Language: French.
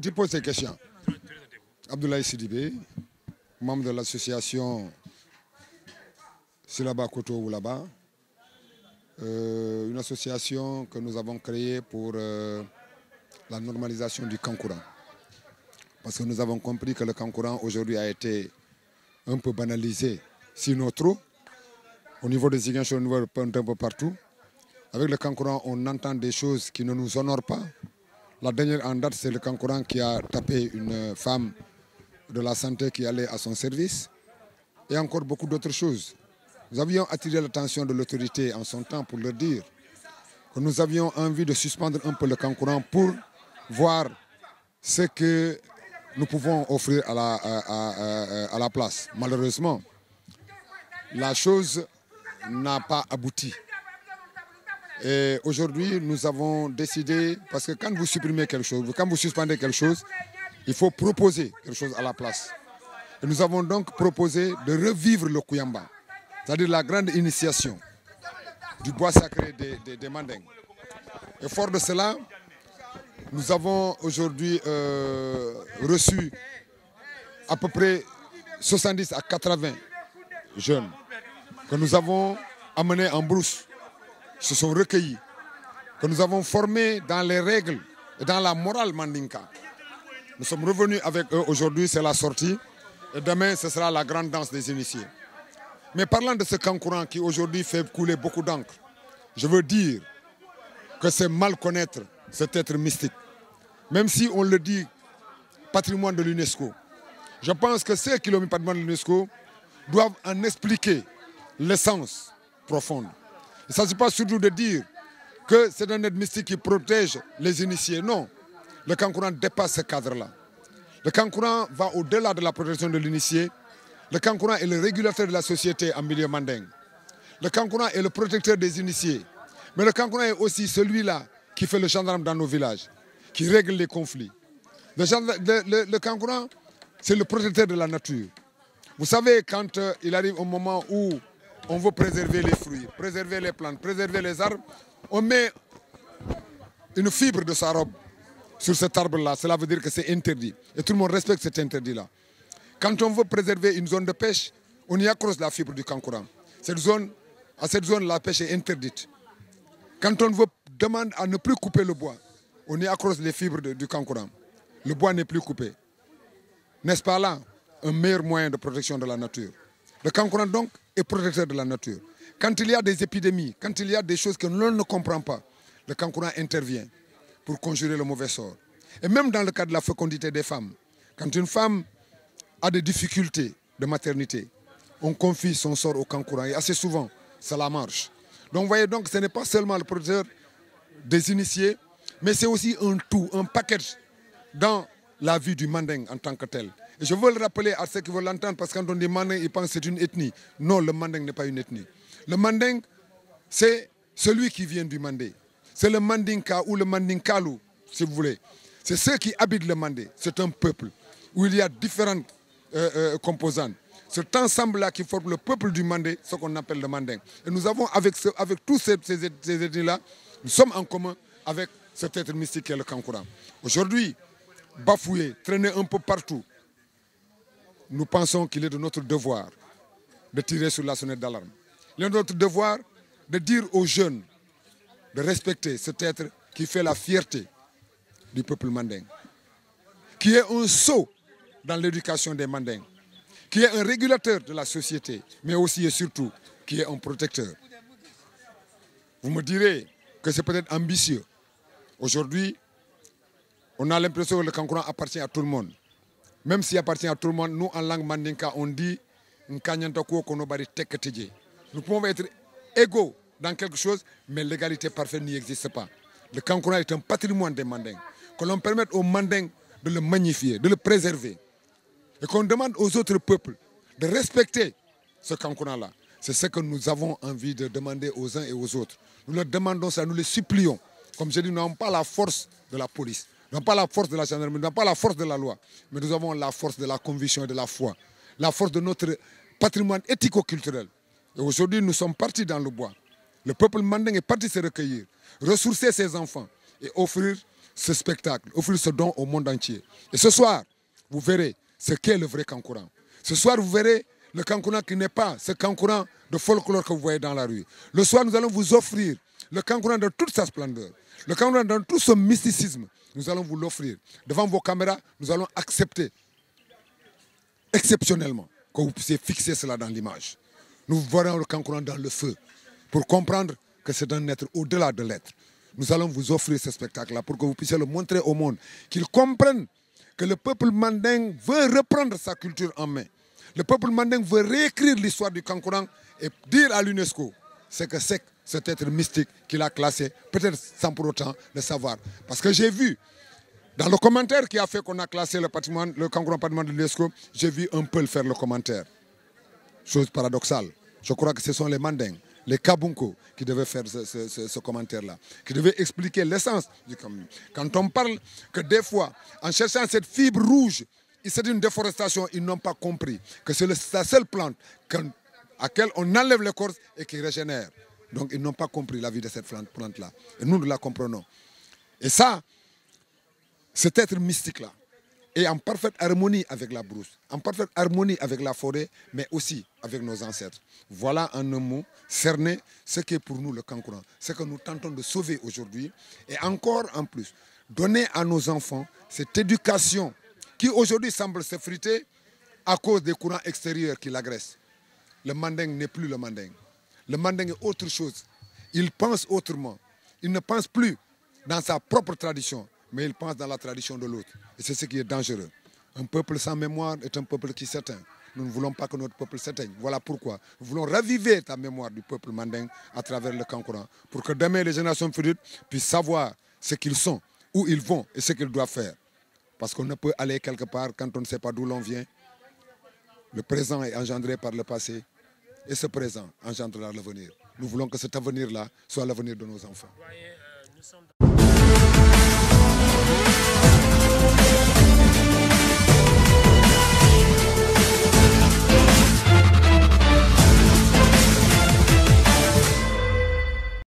tu poses ces questions. Abdoulaye Sidibé, membre de l'association Silaba Koto Oulaba, euh, une association que nous avons créée pour euh, la normalisation du Kankourang. Parce que nous avons compris que le Kankourang aujourd'hui a été un peu banalisé, sinon trop, au niveau des Ziguinchor, un peu partout. Avec le Kankourang, on entend des choses qui ne nous honorent pas. La dernière en date, c'est le Kankourang qui a tapé une femme de la santé qui allait à son service. Et encore beaucoup d'autres choses. Nous avions attiré l'attention de l'autorité en son temps pour leur dire que nous avions envie de suspendre un peu le Kankourang pour voir ce que nous pouvons offrir à, la place. Malheureusement, la chose n'a pas abouti. Et aujourd'hui, nous avons décidé, parce que quand vous supprimez quelque chose, quand vous suspendez quelque chose, il faut proposer quelque chose à la place. Et nous avons donc proposé de revivre le Kouyamba, c'est-à-dire la grande initiation du bois sacré des, des, Et fort de cela, nous avons aujourd'hui euh, reçu à peu près 70 à 80 jeunes que nous avons amenés en brousse, se sont recueillis, que nous avons formés dans les règles et dans la morale mandinka. Nous sommes revenus avec eux aujourd'hui, c'est la sortie, et demain ce sera la grande danse des initiés. Mais parlant de ce concourant qui aujourd'hui fait couler beaucoup d'encre, je veux dire que c'est mal connaître cet être mystique. Même si on le dit patrimoine de l'UNESCO. Je pense que ceux qui l'ont mis patrimoine de l'UNESCO doivent en expliquer l'essence profonde. Il ne s'agit pas surtout de dire que c'est un être mystique qui protège les initiés. Non, le Kankuran dépasse ce cadre-là. Le Kankuran va au-delà de la protection de l'initié. Le Kankuran est le régulateur de la société en milieu mandingue. Le Kankuran est le protecteur des initiés. Mais le Kankuran est aussi celui-là qui fait le gendarme dans nos villages, qui règle les conflits. Le, le, c'est le protecteur de la nature. Vous savez, quand euh, il arrive un moment où on veut préserver les fruits, préserver les plantes, préserver les arbres, on met une fibre de sa robe sur cet arbre-là. Cela veut dire que c'est interdit. Et tout le monde respecte cet interdit-là. Quand on veut préserver une zone de pêche, on y accroche la fibre du kankuran. Cette zone, à cette zone, la pêche est interdite. Quand on veut demande à ne plus couper le bois, on y accroche les fibres du kankuran. Le bois n'est plus coupé. N'est-ce pas là un meilleur moyen de protection de la nature? Le kankuran donc est protecteur de la nature. Quand il y a des épidémies, quand il y a des choses que l'on ne comprend pas, le kankuran intervient pour conjurer le mauvais sort. Et même dans le cas de la fécondité des femmes, quand une femme a des difficultés de maternité, on confie son sort au kankuran et assez souvent, ça la marche. Donc vous voyez donc, ce n'est pas seulement le protecteur des initiés, mais c'est aussi un tout, un package dans la vie du manding en tant que tel. Je veux le rappeler à ceux qui veulent l'entendre, parce que quand dit manding, ils pensent que c'est une ethnie. Non, le manding n'est pas une ethnie. Le manding, c'est celui qui vient du mandé. C'est le mandinka ou le mandinkalu, si vous voulez. C'est ceux qui habitent le mandé. C'est un peuple où il y a différentes euh, euh, composantes. Cet ensemble-là qui forme le peuple du mandé, ce qu'on appelle le manding. Et nous avons, avec, tous ces, ces, ethnies-là, nous sommes en commun avec cet être mystique qui est le Kankourang. Aujourd'hui, bafoué, traîné un peu partout, nous pensons qu'il est de notre devoir de tirer sur la sonnette d'alarme. Il est de notre devoir de dire aux jeunes de respecter cet être qui fait la fierté du peuple manding, qui est un sceau dans l'éducation des mandingues, qui est un régulateur de la société, mais aussi et surtout qui est un protecteur. Vous me direz, que c'est peut-être ambitieux. Aujourd'hui, on a l'impression que le Kankuran appartient à tout le monde. Même s'il appartient à tout le monde, nous, en langue mandinka, on dit nous pouvons être égaux dans quelque chose, mais l'égalité parfaite n'y existe pas. Le Kankuran est un patrimoine des Mandingues. Que l'on permette aux Mandingues de le magnifier, de le préserver. Et qu'on demande aux autres peuples de respecter ce Kankuran-là. C'est ce que nous avons envie de demander aux uns et aux autres. Nous leur demandons ça, nous les supplions. Comme je dis, nous n'avons pas la force de la police, n'avons pas la force de la gendarmerie, nous n'avons pas la force de la loi, mais nous avons la force de la conviction et de la foi, la force de notre patrimoine éthico-culturel. Et aujourd'hui, nous sommes partis dans le bois. Le peuple manding est parti se recueillir, ressourcer ses enfants et offrir ce spectacle, offrir ce don au monde entier. Et ce soir, vous verrez ce qu'est le vrai Kankuran. Ce soir, vous verrez le Kankuran qui n'est pas ce Kankuran de folklore que vous voyez dans la rue. Le soir, nous allons vous offrir le Kankuran dans toute sa splendeur. Le Kankuran dans tout son mysticisme. Nous allons vous l'offrir. Devant vos caméras, nous allons accepter exceptionnellement que vous puissiez fixer cela dans l'image. Nous verrons le Kankuran dans le feu pour comprendre que c'est un être au-delà de l'être. Nous allons vous offrir ce spectacle-là pour que vous puissiez le montrer au monde, qu'ils comprennent que le peuple manding veut reprendre sa culture en main. Le peuple manding veut réécrire l'histoire du Kankuran et dire à l'UNESCO ce que c'est cet être mystique qu'il a classé, peut-être sans pour autant le savoir. Parce que j'ai vu, dans le commentaire qui a fait qu'on a classé le patrimoine, le Kankuran patrimoine de l'UNESCO, j'ai vu un peu le faire le commentaire. Chose paradoxale. Je crois que ce sont les mandingues les Kabunko qui devaient faire ce, commentaire-là, qui devaient expliquer l'essence du Cameroun. Quand on parle que des fois, en cherchant cette fibre rouge, c'est une déforestation, ils n'ont pas compris que c'est la seule plante à laquelle on enlève l'écorce et qui régénère. Donc ils n'ont pas compris la vie de cette plante-là. Et nous, nous la comprenons. Et ça, cet être mystique-là, et en parfaite harmonie avec la brousse, en parfaite harmonie avec la forêt, mais aussi avec nos ancêtres. Voilà en un mot, cerner ce qui est pour nous le Kankuran, ce que nous tentons de sauver aujourd'hui, et encore en plus, donner à nos enfants cette éducation qui aujourd'hui semble s'effriter à cause des courants extérieurs qui l'agressent. Le manding n'est plus le manding. Le manding est autre chose. Il pense autrement. Il ne pense plus dans sa propre tradition, mais il pense dans la tradition de l'autre. Et c'est ce qui est dangereux. Un peuple sans mémoire est un peuple qui s'éteint. Nous ne voulons pas que notre peuple s'éteigne. Voilà pourquoi nous voulons raviver ta mémoire du peuple manding à travers le Kankuran, pour que demain les générations futures puissent savoir ce qu'ils sont, où ils vont et ce qu'ils doivent faire. Parce qu'on ne peut aller quelque part quand on ne sait pas d'où l'on vient. Le présent est engendré par le passé et ce présent engendrera l'avenir. Nous voulons que cet avenir-là soit l'avenir de nos enfants.